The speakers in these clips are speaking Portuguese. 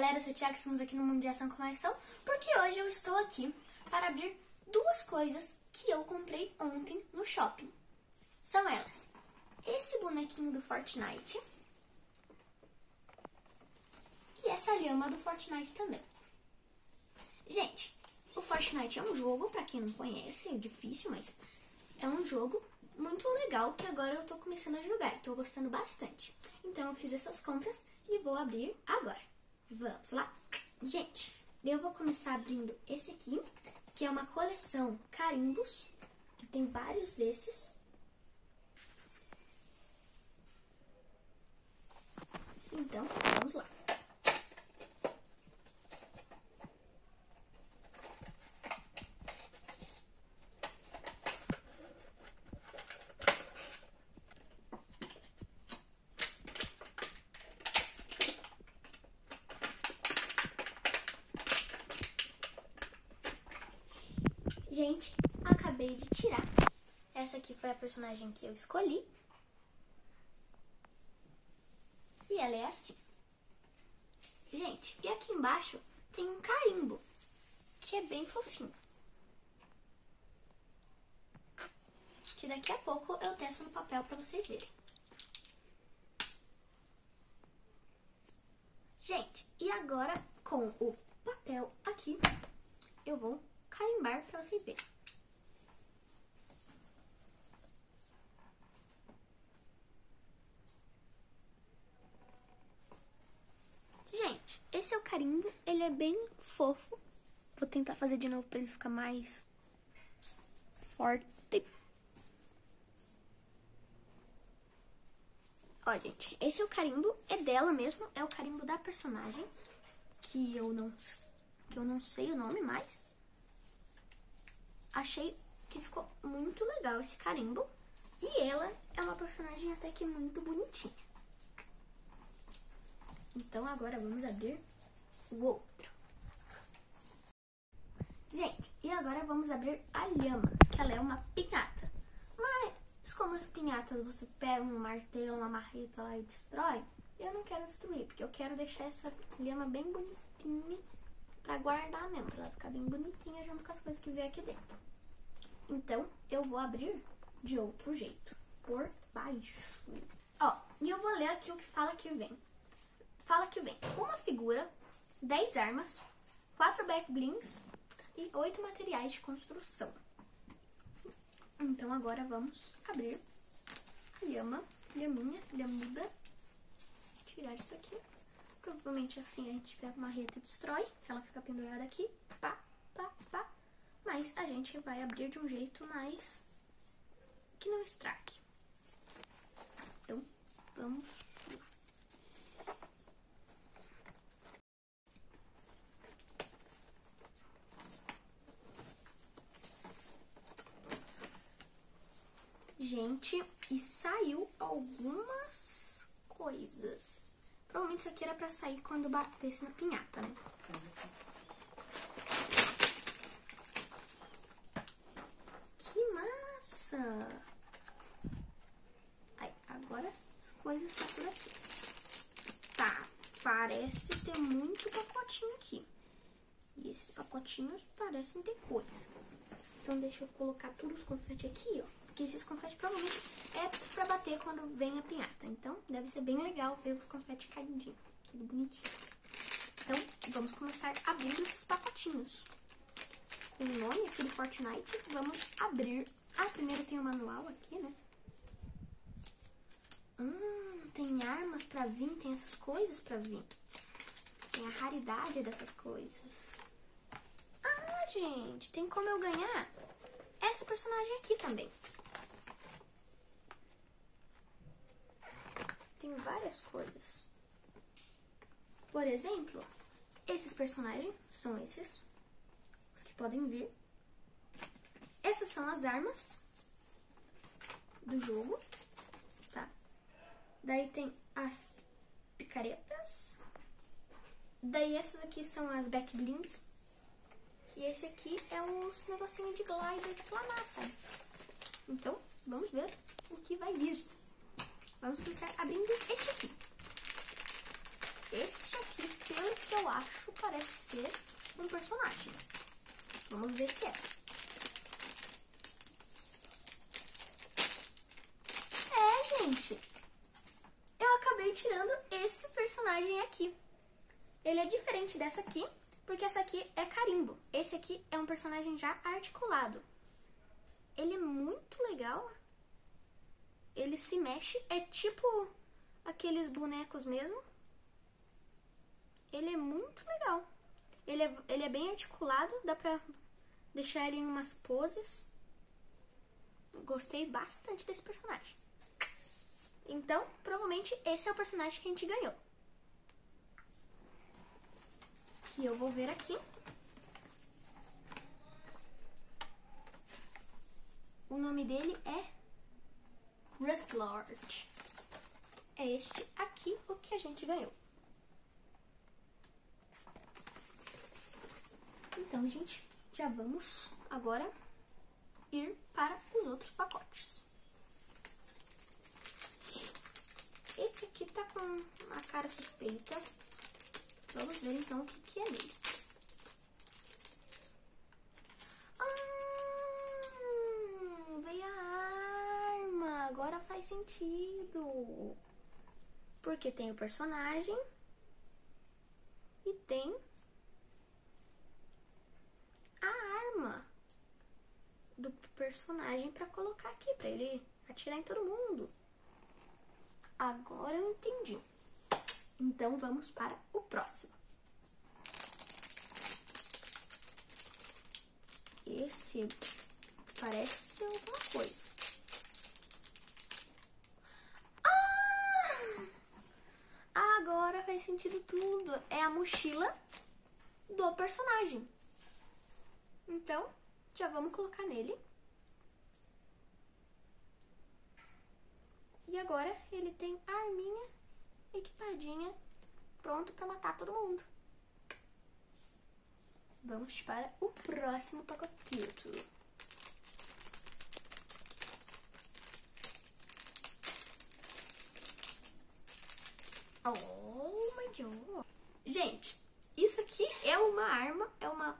galera, sou o Thiago, estamos aqui no Mundo de Ação com Ação, porque hoje eu estou aqui para abrir duas coisas que eu comprei ontem no shopping. São elas, esse bonequinho do Fortnite e essa lhama do Fortnite também. Gente, o Fortnite é um jogo, para quem não conhece, é difícil, mas é um jogo muito legal que agora eu tô começando a jogar. Tô gostando bastante. Então eu fiz essas compras e vou abrir agora. Vamos lá. Gente, eu vou começar abrindo esse aqui, que é uma coleção carimbos, que tem vários desses. Então, vamos lá. Gente, acabei de tirar. Essa aqui foi a personagem que eu escolhi. E ela é assim. Gente, e aqui embaixo tem um carimbo, que é bem fofinho. Que daqui a pouco eu testo no papel para vocês verem. Gente, e agora com o papel aqui, eu vou carimbar para vocês verem. Gente, esse é o carimbo, ele é bem fofo. Vou tentar fazer de novo para ele ficar mais forte. Ó, gente, esse é o carimbo, é dela mesmo, é o carimbo da personagem, que eu não, que eu não sei o nome mais achei que ficou muito legal esse carimbo. E ela é uma personagem até que muito bonitinha. Então agora vamos abrir o outro. Gente, e agora vamos abrir a lhama, que ela é uma pinhata. Mas como as pinhatas você pega um martelo, uma marreta lá e destrói, eu não quero destruir, porque eu quero deixar essa lhama bem bonitinha pra guardar mesmo, pra ela ficar bem bonitinha junto com as coisas que vem aqui dentro. Então, eu vou abrir de outro jeito, por baixo. Ó, e eu vou ler aqui o que fala que vem. Fala que vem uma figura, 10 armas, 4 back blings e 8 materiais de construção. Então, agora vamos abrir a lhama, lhaminha, lhamuda. Tirar isso aqui. Provavelmente assim a gente pega uma reta e destrói. Ela fica pendurada aqui. Pá, pá, pá mas a gente vai abrir de um jeito mais que não estrague. Então, vamos lá. Gente, e saiu algumas coisas. Provavelmente isso aqui era pra sair quando batesse na pinhata, né? Nossa! Aí, agora as coisas estão por aqui. Tá, parece ter muito pacotinho aqui. E esses pacotinhos parecem ter coisa. Então deixa eu colocar todos os confetes aqui, ó. Porque esses confetes provavelmente é pra bater quando vem a pinhata. Então deve ser bem legal ver os confetes caidinhos. Tudo bonitinho. Então vamos começar abrindo esses pacotinhos. Com o nome aqui do Fortnite, vamos abrir ah, primeiro tem o manual aqui, né? Hum, tem armas pra vir, tem essas coisas pra vir. Tem a raridade dessas coisas. Ah, gente, tem como eu ganhar essa personagem aqui também. Tem várias coisas. Por exemplo, esses personagens são esses, os que podem vir. Essas são as armas do jogo, tá? Daí tem as picaretas. Daí essas aqui são as back blings. E esse aqui é os negocinhos de glider de planar, sabe? Então, vamos ver o que vai vir. Vamos começar abrindo este aqui. Este aqui pelo que eu acho, parece ser um personagem. Vamos ver se é. É, gente. Eu acabei tirando esse personagem aqui. Ele é diferente dessa aqui, porque essa aqui é carimbo. Esse aqui é um personagem já articulado. Ele é muito legal. Ele se mexe, é tipo aqueles bonecos mesmo. Ele é muito legal. Ele é, ele é bem articulado, dá pra deixar ele em umas poses. Gostei bastante desse personagem. Então, provavelmente esse é o personagem que a gente ganhou. E eu vou ver aqui. O nome dele é Rustlord. É este aqui o que a gente ganhou. Então, gente, já vamos agora ir para os outros pacotes. Esse aqui tá com uma cara suspeita. Vamos ver então o que, que é nele. Ah, veio a arma. Agora faz sentido. Porque tem o personagem e tem do personagem para colocar aqui, para ele atirar em todo mundo. Agora eu entendi. Então vamos para o próximo. Esse parece ser alguma coisa. Ah! Agora faz sentido tudo. É a mochila do personagem. Então, já vamos colocar nele. E agora ele tem a arminha equipadinha, pronto para matar todo mundo. Vamos para o próximo pacotito. Oh Gente, isso aqui é uma arma, é uma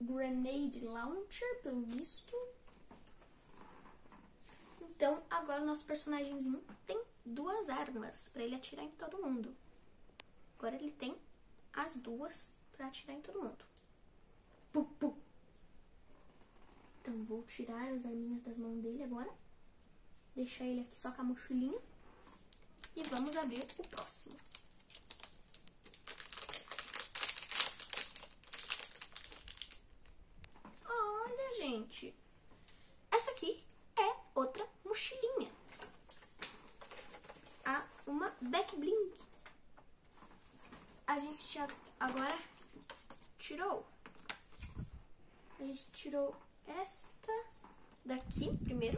Grenade Launcher, pelo visto. Então, agora o nosso personagemzinho tem duas armas para ele atirar em todo mundo. Agora ele tem as duas para atirar em todo mundo. Pum, pum. Então, vou tirar as arminhas das mãos dele agora. Deixar ele aqui só com a mochilinha. E vamos abrir o próximo. gente, essa aqui é outra mochilinha. Ah, uma back bling. A gente já agora tirou. A gente tirou esta daqui primeiro.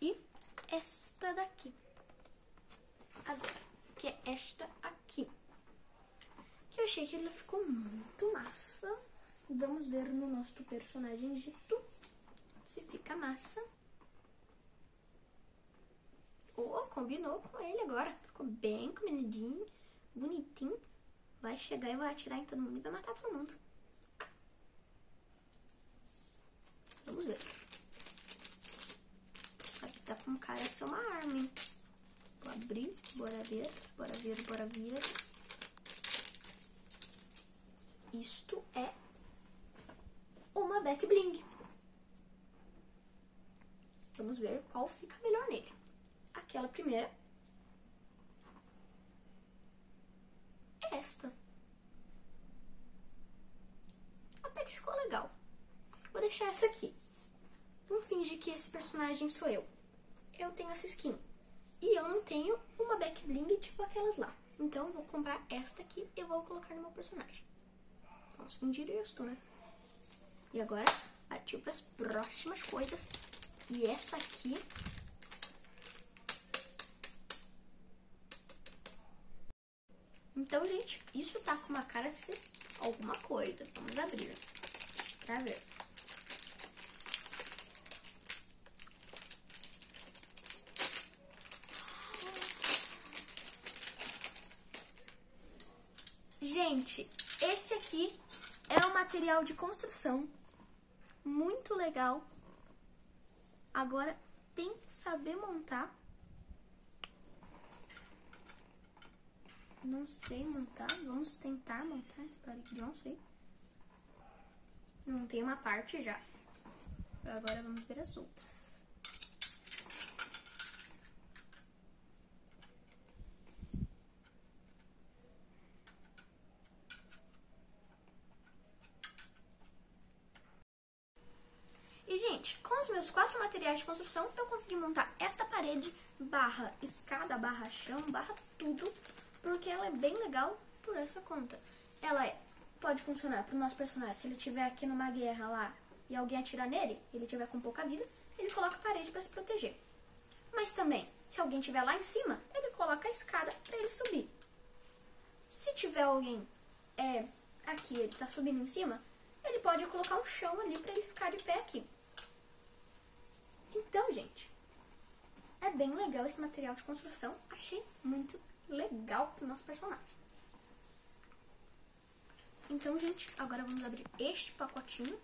E esta daqui. Agora, que é esta aqui. Que eu achei que ele ficou muito massa. Vamos ver no nosso personagem dito se fica massa. Oh, combinou com ele agora. Ficou bem combinadinho, bonitinho. Vai chegar e vai atirar em todo mundo e vai matar todo mundo. Vamos ver. Isso aqui tá com cara de ser uma arma, hein? Vou abrir, bora ver, bora ver, bora ver. Isto é uma back bling. Vamos ver qual fica melhor nele. Aquela primeira. Esta. Até que ficou legal. Vou deixar essa aqui. Vamos fingir que esse personagem sou eu. Eu tenho essa skin. E eu não tenho uma back bling tipo aquelas lá. Então, vou comprar esta aqui e vou colocar no meu personagem. Vamos fingir isso, né? E agora partiu para as próximas coisas. E essa aqui Então, gente, isso tá com uma cara de ser alguma coisa. Vamos abrir né? pra ver. Gente, esse aqui é um material de construção muito legal. Agora tem que saber montar. Não sei montar, vamos tentar montar. Espera que não sei. Não tem uma parte já. Agora vamos ver as outras. E, gente, com os meus quatro materiais de construção, eu consegui montar esta parede, barra escada, barra chão, barra tudo, porque ela é bem legal por essa conta. Ela é, pode funcionar para nosso personagem, se ele estiver aqui numa guerra lá e alguém atirar nele, ele tiver com pouca vida, ele coloca a parede para se proteger. Mas também, se alguém estiver lá em cima, ele coloca a escada para ele subir. Se tiver alguém é, aqui, ele está subindo em cima, ele pode colocar um chão ali para ele ficar de pé aqui. Então, gente, é bem legal esse material de construção. Achei muito legal pro nosso personagem. Então, gente, agora vamos abrir este pacotinho.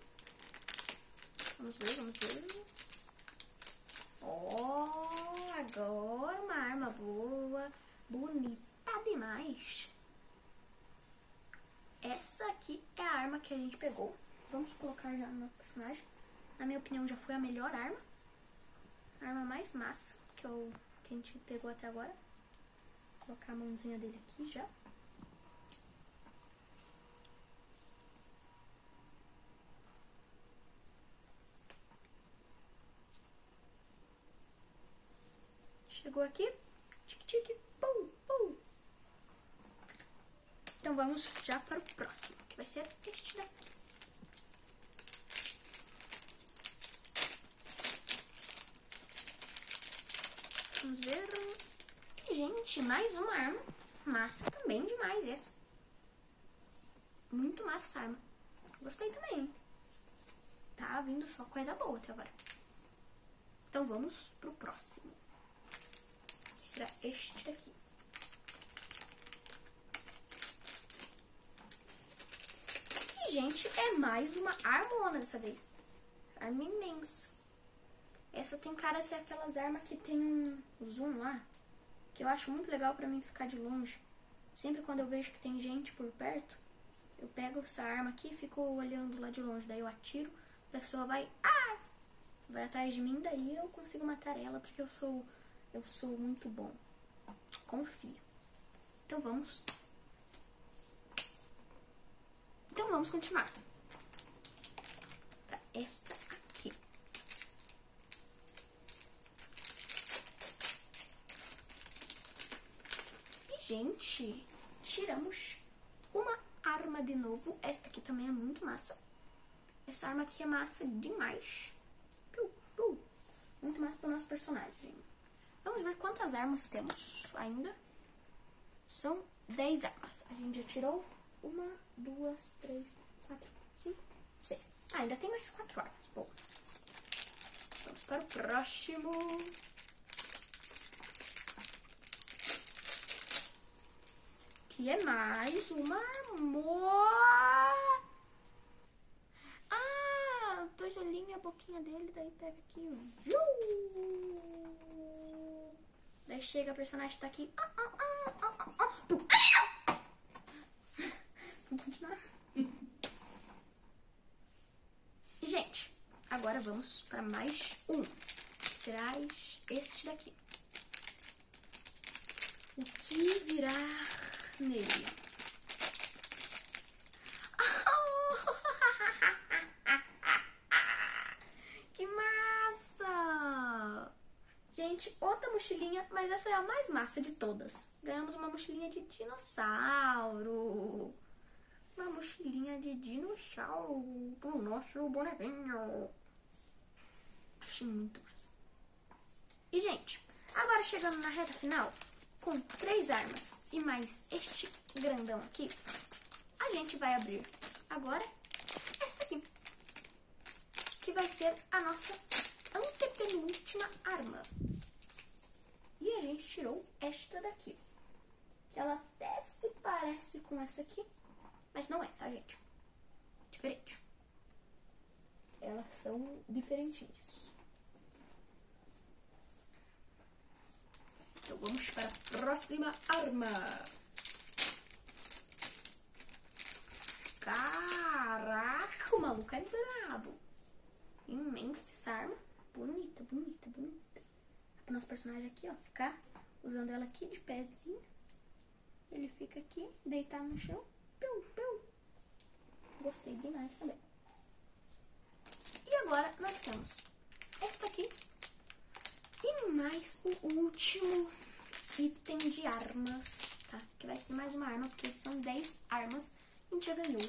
Vamos ver, vamos ver. Oh, agora uma arma boa, bonita demais. Essa aqui é a arma que a gente pegou. Vamos colocar já no personagem. Na minha opinião, já foi a melhor arma. A arma mais massa que, eu, que a gente pegou até agora. Vou colocar a mãozinha dele aqui já. Chegou aqui. Tique, pum, pum. Então vamos já para o próximo, que vai ser este daqui. Vamos ver. Gente, mais uma arma. Massa também demais essa. Muito massa essa arma. Gostei também. Tá vindo só coisa boa até agora. Então vamos pro próximo. Será este daqui. E, gente, é mais uma armona dessa vez. Arma imensa. Essa tem cara de ser aquelas armas que tem um zoom lá, que eu acho muito legal pra mim ficar de longe. Sempre quando eu vejo que tem gente por perto, eu pego essa arma aqui e fico olhando lá de longe. Daí eu atiro, a pessoa vai, ah! Vai atrás de mim, daí eu consigo matar ela, porque eu sou, eu sou muito bom. Confio. Então vamos. Então vamos continuar. Pra esta gente, tiramos uma arma de novo. Esta aqui também é muito massa. Essa arma aqui é massa demais. Muito massa para o nosso personagem. Vamos ver quantas armas temos ainda. São 10 armas. A gente já tirou uma, duas, três, quatro, cinco, seis. Ah, ainda tem mais quatro armas. Boa. Vamos para o próximo. Aqui é mais uma amor. Ah, dois olhinhos a boquinha dele, daí pega aqui. Viu? Daí chega a personagem tá aqui. Ah, ah, ah, ah, ah, ah. Vamos continuar. E, gente, agora vamos para mais um. Será este daqui. O que virá nele. que massa! Gente, outra mochilinha, mas essa é a mais massa de todas. Ganhamos uma mochilinha de dinossauro. Uma mochilinha de dinossauro pro nosso bonequinho. Achei muito massa. E, gente, agora chegando na reta final, com três armas e mais este grandão aqui, a gente vai abrir agora esta aqui, que vai ser a nossa antepenúltima arma. E a gente tirou esta daqui, que ela até se parece com essa aqui, Mas não é, tá, gente? Diferente. Elas são diferentinhas. Então vamos para a próxima arma. Caraca, o maluco é brabo. Imensa essa arma. Bonita, bonita, bonita. O nosso personagem aqui, ó, ficar usando ela aqui de pezinho. Ele fica aqui, deitado no chão. Piu, piu. Gostei demais também. E agora nós temos esta aqui. E mais o último item de armas, tá? Que vai ser mais uma arma, porque são 10 armas. A gente já ganhou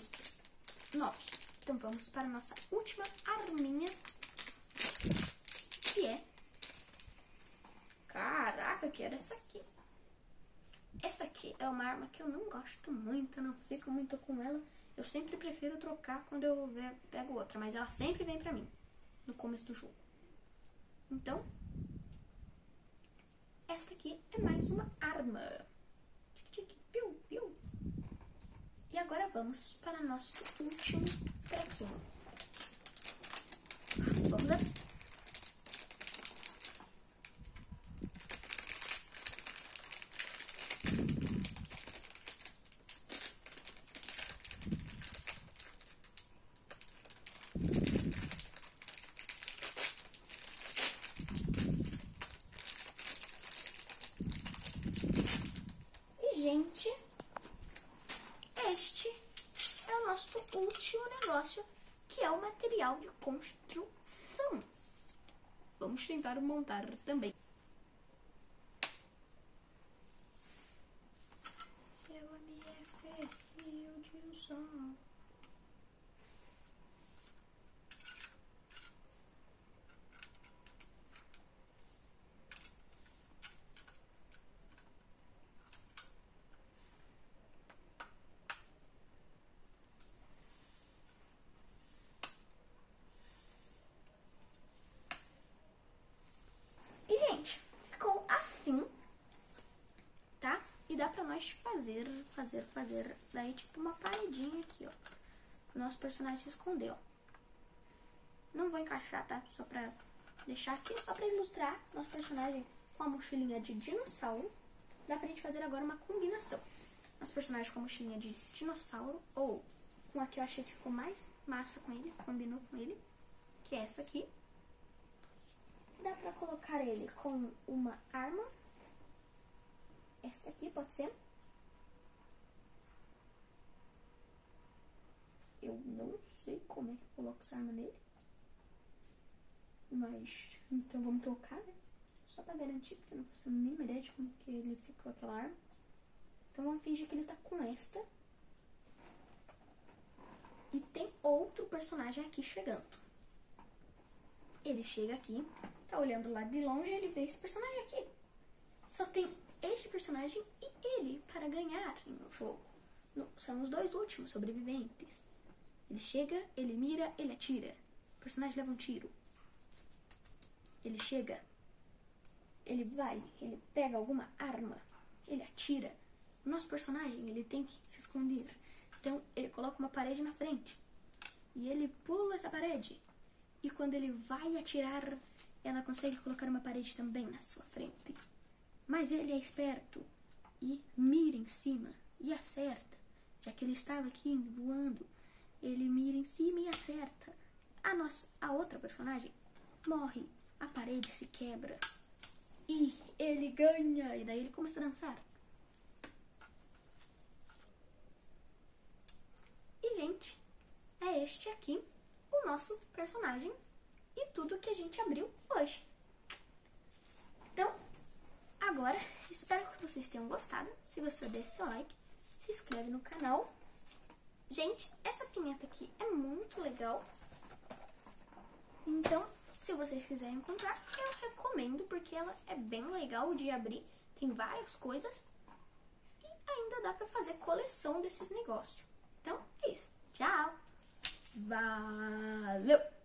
9. Então vamos para a nossa última arminha. Que é... Caraca, que era essa aqui. Essa aqui é uma arma que eu não gosto muito, não fico muito com ela. Eu sempre prefiro trocar quando eu pego outra, mas ela sempre vem pra mim no começo do jogo. Então, esta aqui é mais uma arma. piu, piu. E agora vamos para nosso último trequinho. Vamos lá. gente, este é o nosso último negócio, que é o material de construção. Vamos tentar montar também. Seu amigo é de um som. Dá pra nós fazer, fazer, fazer. Daí, tipo, uma paredinha aqui, ó. O nosso personagem se escondeu. Não vou encaixar, tá? Só pra deixar aqui, só pra ilustrar nosso personagem com a mochilinha de dinossauro. Dá pra gente fazer agora uma combinação. Nosso personagem com a mochilinha de dinossauro, ou com a que eu achei que ficou mais massa com ele, combinou com ele, que é essa aqui. Dá pra colocar ele com uma arma esta aqui pode ser? Eu não sei como é que coloco essa arma nele. Mas, então vamos trocar, né? Só pra garantir, porque eu não faço a mínima ideia de como que ele fica com aquela arma. Então vamos fingir que ele tá com esta. E tem outro personagem aqui chegando. Ele chega aqui, tá olhando lá de longe, ele vê esse personagem aqui. Só tem este personagem e ele para ganhar no jogo. No, são os dois últimos sobreviventes. Ele chega, ele mira, ele atira. O personagem leva um tiro. Ele chega, ele vai, ele pega alguma arma, ele atira. O nosso personagem, ele tem que se esconder. Então, ele coloca uma parede na frente. E ele pula essa parede. E quando ele vai atirar, ela consegue colocar uma parede também na sua frente. Mas ele é esperto e mira em cima e acerta. Já que ele estava aqui voando, ele mira em cima e acerta. A nossa, a outra personagem morre, a parede se quebra e ele ganha. E daí ele começa a dançar. E gente, é este aqui o nosso personagem e tudo que a gente abriu hoje. Agora, espero que vocês tenham gostado. Se gostou, deixe seu like, se inscreve no canal. Gente, essa pinheta aqui é muito legal. Então, se vocês quiserem comprar, eu recomendo, porque ela é bem legal de abrir. Tem várias coisas. E ainda dá pra fazer coleção desses negócios. Então, é isso. Tchau! Valeu!